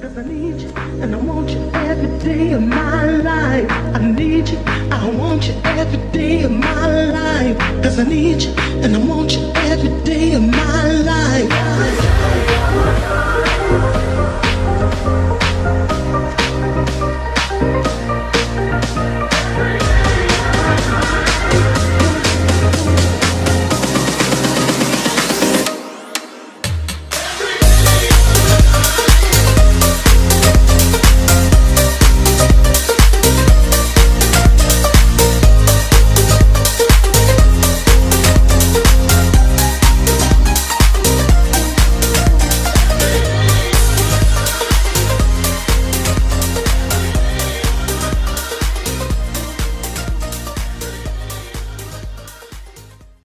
Cause I need you and I want you every day of my life. I need you, I want you every day of my life. Cause I need you and I want you every day of my life.